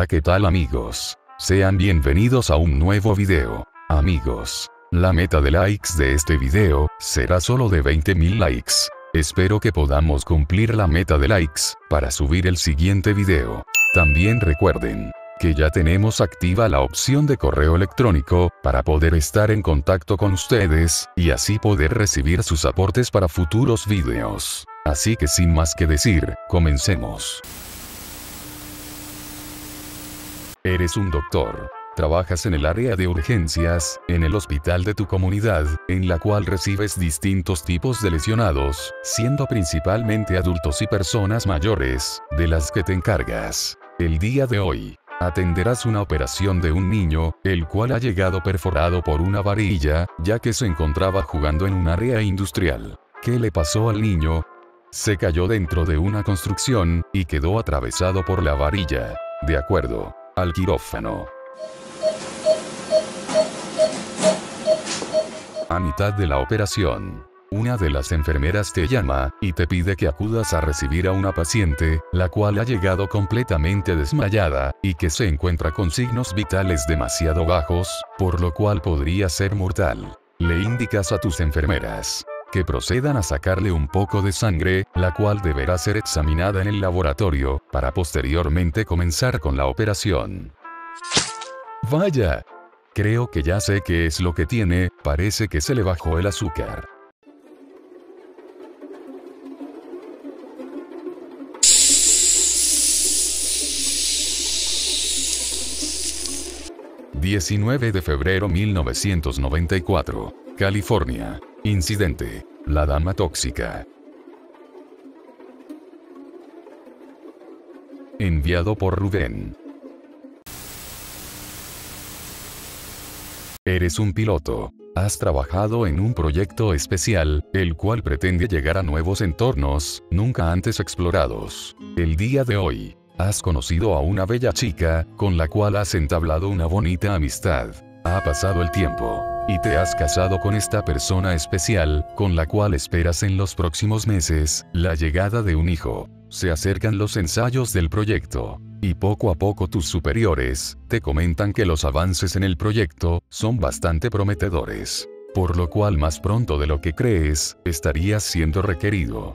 Hola qué tal amigos. Sean bienvenidos a un nuevo video. Amigos. La meta de likes de este video, será solo de 20.000 likes. Espero que podamos cumplir la meta de likes, para subir el siguiente video. También recuerden, que ya tenemos activa la opción de correo electrónico, para poder estar en contacto con ustedes, y así poder recibir sus aportes para futuros videos. Así que sin más que decir, comencemos. Eres un doctor. Trabajas en el área de urgencias, en el hospital de tu comunidad, en la cual recibes distintos tipos de lesionados, siendo principalmente adultos y personas mayores, de las que te encargas. El día de hoy, atenderás una operación de un niño, el cual ha llegado perforado por una varilla, ya que se encontraba jugando en un área industrial. ¿Qué le pasó al niño? Se cayó dentro de una construcción, y quedó atravesado por la varilla. De acuerdo. Al quirófano. A mitad de la operación, una de las enfermeras te llama, y te pide que acudas a recibir a una paciente, la cual ha llegado completamente desmayada, y que se encuentra con signos vitales demasiado bajos, por lo cual podría ser mortal. Le indicas a tus enfermeras que procedan a sacarle un poco de sangre, la cual deberá ser examinada en el laboratorio, para posteriormente comenzar con la operación. Vaya. Creo que ya sé qué es lo que tiene, parece que se le bajó el azúcar. 19 de febrero 1994. California. Incidente. La dama tóxica. Enviado por Rubén. Eres un piloto. Has trabajado en un proyecto especial, el cual pretende llegar a nuevos entornos, nunca antes explorados. El día de hoy, Has conocido a una bella chica, con la cual has entablado una bonita amistad. Ha pasado el tiempo. Y te has casado con esta persona especial, con la cual esperas en los próximos meses, la llegada de un hijo. Se acercan los ensayos del proyecto. Y poco a poco tus superiores, te comentan que los avances en el proyecto, son bastante prometedores. Por lo cual más pronto de lo que crees, estarías siendo requerido.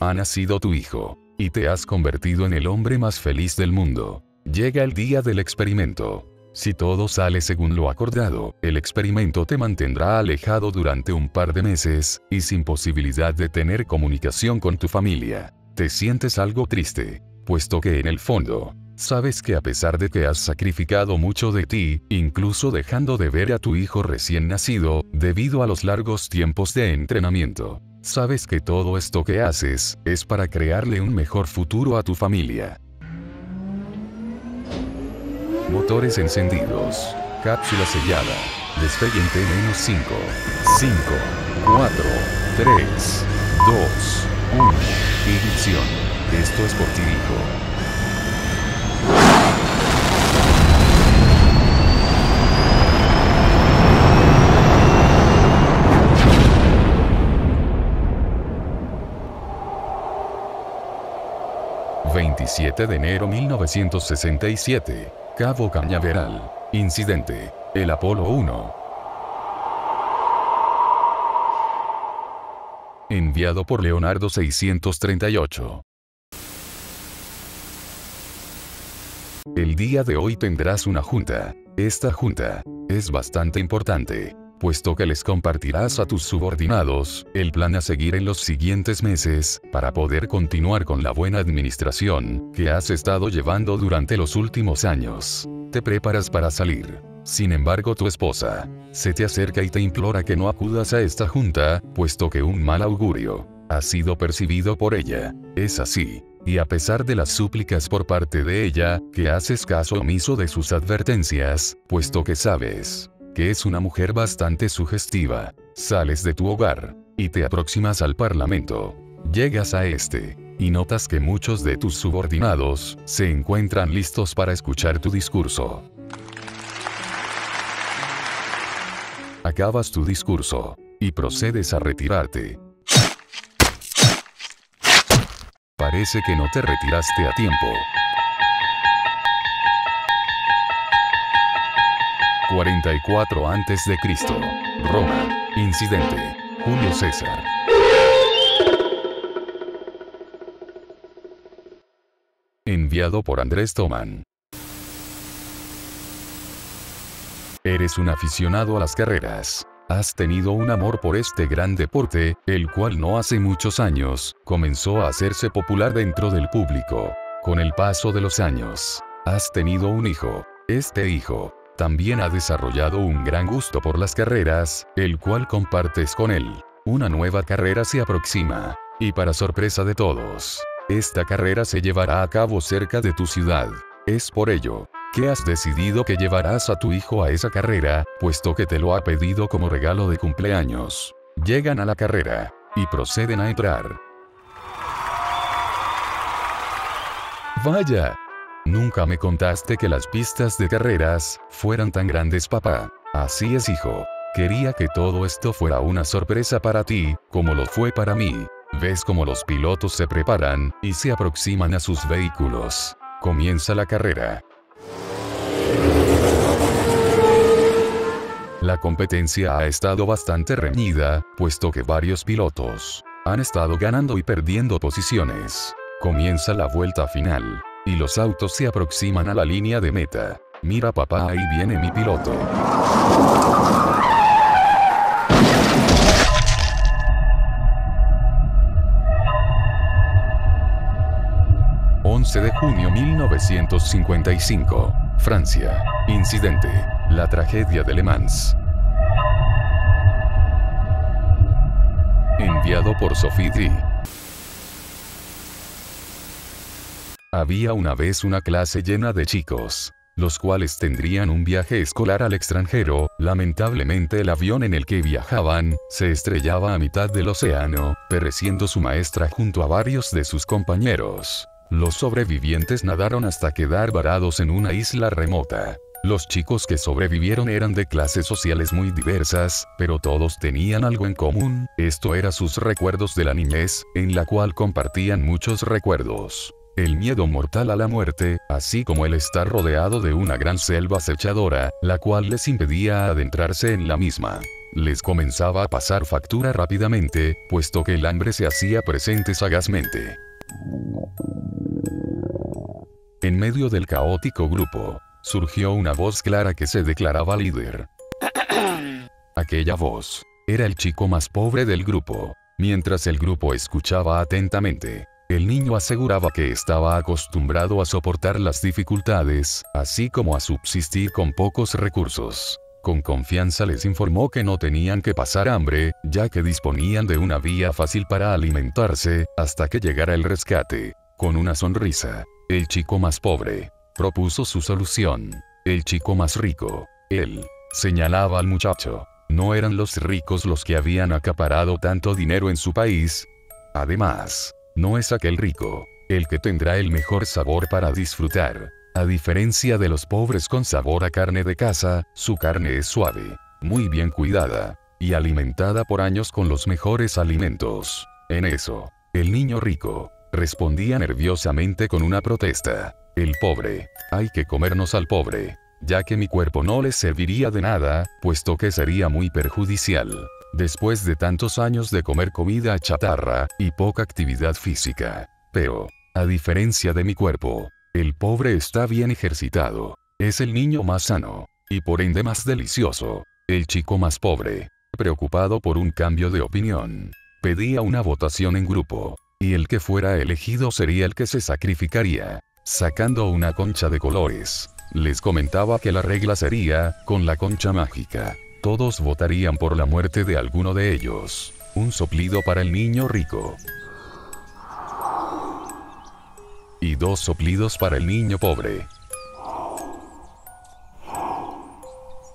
Ha nacido tu hijo. Y te has convertido en el hombre más feliz del mundo. Llega el día del experimento. Si todo sale según lo acordado, el experimento te mantendrá alejado durante un par de meses, y sin posibilidad de tener comunicación con tu familia. Te sientes algo triste, puesto que en el fondo, sabes que a pesar de que has sacrificado mucho de ti, incluso dejando de ver a tu hijo recién nacido, debido a los largos tiempos de entrenamiento, Sabes que todo esto que haces, es para crearle un mejor futuro a tu familia. Motores encendidos. Cápsula sellada. Despegue en T-5. 5, 4, 3, 2, 1. Ignición. Esto es por ti, hijo. 27 de enero 1967. Cabo Cañaveral. Incidente. El Apolo 1. Enviado por Leonardo 638. El día de hoy tendrás una junta. Esta junta es bastante importante puesto que les compartirás a tus subordinados el plan a seguir en los siguientes meses, para poder continuar con la buena administración que has estado llevando durante los últimos años. Te preparas para salir. Sin embargo, tu esposa se te acerca y te implora que no acudas a esta junta, puesto que un mal augurio ha sido percibido por ella. Es así. Y a pesar de las súplicas por parte de ella, que haces caso omiso de sus advertencias, puesto que sabes que es una mujer bastante sugestiva. Sales de tu hogar, y te aproximas al Parlamento. Llegas a este, y notas que muchos de tus subordinados se encuentran listos para escuchar tu discurso. Acabas tu discurso, y procedes a retirarte. Parece que no te retiraste a tiempo. 44 a.C. Roma. Incidente. Julio César. Enviado por Andrés Toman. Eres un aficionado a las carreras. Has tenido un amor por este gran deporte, el cual no hace muchos años, comenzó a hacerse popular dentro del público. Con el paso de los años, has tenido un hijo. Este hijo, también ha desarrollado un gran gusto por las carreras, el cual compartes con él. Una nueva carrera se aproxima. Y para sorpresa de todos, esta carrera se llevará a cabo cerca de tu ciudad. Es por ello, que has decidido que llevarás a tu hijo a esa carrera, puesto que te lo ha pedido como regalo de cumpleaños. Llegan a la carrera, y proceden a entrar. Vaya. Nunca me contaste que las pistas de carreras, fueran tan grandes papá. Así es hijo. Quería que todo esto fuera una sorpresa para ti, como lo fue para mí. Ves cómo los pilotos se preparan, y se aproximan a sus vehículos. Comienza la carrera. La competencia ha estado bastante reñida, puesto que varios pilotos han estado ganando y perdiendo posiciones. Comienza la vuelta final, y los autos se aproximan a la línea de meta. Mira papá, ahí viene mi piloto. 11 de junio 1955. Francia. Incidente. La tragedia de Le Mans. Enviado por Sophie D. Había una vez una clase llena de chicos, los cuales tendrían un viaje escolar al extranjero, lamentablemente el avión en el que viajaban, se estrellaba a mitad del océano, pereciendo su maestra junto a varios de sus compañeros. Los sobrevivientes nadaron hasta quedar varados en una isla remota. Los chicos que sobrevivieron eran de clases sociales muy diversas, pero todos tenían algo en común, esto era sus recuerdos de la niñez, en la cual compartían muchos recuerdos. El miedo mortal a la muerte, así como el estar rodeado de una gran selva acechadora, la cual les impedía adentrarse en la misma. Les comenzaba a pasar factura rápidamente, puesto que el hambre se hacía presente sagazmente. En medio del caótico grupo, surgió una voz clara que se declaraba líder. Aquella voz era el chico más pobre del grupo. Mientras el grupo escuchaba atentamente, el niño aseguraba que estaba acostumbrado a soportar las dificultades, así como a subsistir con pocos recursos. Con confianza les informó que no tenían que pasar hambre, ya que disponían de una vía fácil para alimentarse, hasta que llegara el rescate. Con una sonrisa, el chico más pobre, propuso su solución. El chico más rico, él, señalaba al muchacho. No eran los ricos los que habían acaparado tanto dinero en su país. Además, no es aquel rico, el que tendrá el mejor sabor para disfrutar. A diferencia de los pobres con sabor a carne de casa, su carne es suave, muy bien cuidada, y alimentada por años con los mejores alimentos. En eso, el niño rico, Respondía nerviosamente con una protesta. El pobre. Hay que comernos al pobre. Ya que mi cuerpo no le serviría de nada, puesto que sería muy perjudicial. Después de tantos años de comer comida chatarra, y poca actividad física. Pero, a diferencia de mi cuerpo, el pobre está bien ejercitado. Es el niño más sano, y por ende más delicioso. El chico más pobre, preocupado por un cambio de opinión, pedía una votación en grupo y el que fuera elegido sería el que se sacrificaría, sacando una concha de colores. Les comentaba que la regla sería, con la concha mágica. Todos votarían por la muerte de alguno de ellos. Un soplido para el niño rico. Y dos soplidos para el niño pobre.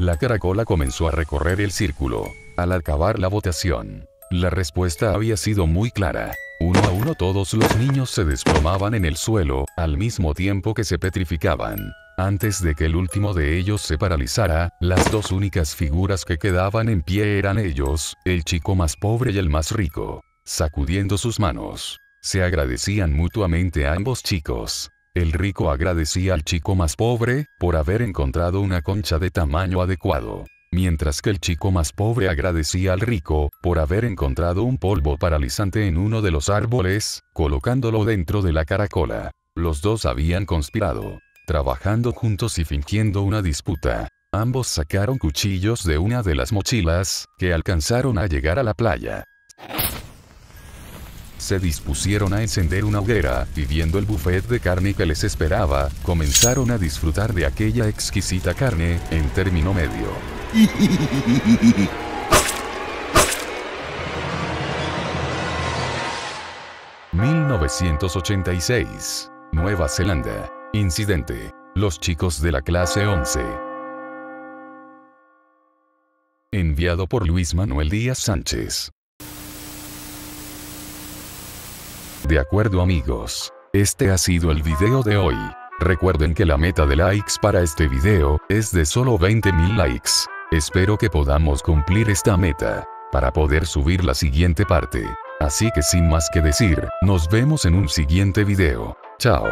La caracola comenzó a recorrer el círculo. Al acabar la votación, la respuesta había sido muy clara. Uno a uno todos los niños se desplomaban en el suelo, al mismo tiempo que se petrificaban. Antes de que el último de ellos se paralizara, las dos únicas figuras que quedaban en pie eran ellos, el chico más pobre y el más rico. Sacudiendo sus manos, Se agradecían mutuamente a ambos chicos. El rico agradecía al chico más pobre, por haber encontrado una concha de tamaño adecuado. Mientras que el chico más pobre agradecía al rico, por haber encontrado un polvo paralizante en uno de los árboles, colocándolo dentro de la caracola. Los dos habían conspirado, trabajando juntos y fingiendo una disputa. Ambos sacaron cuchillos de una de las mochilas, que alcanzaron a llegar a la playa se dispusieron a encender una hoguera, y viendo el buffet de carne que les esperaba, comenzaron a disfrutar de aquella exquisita carne, en término medio. ...1986... Nueva Zelanda. Incidente. Los chicos de la clase 11. Enviado por Luis Manuel Díaz Sánchez. De acuerdo amigos. Este ha sido el video de hoy. Recuerden que la meta de likes para este video, es de solo 20.000 likes. Espero que podamos cumplir esta meta, para poder subir la siguiente parte. Así que sin más que decir, nos vemos en un siguiente video. Chao.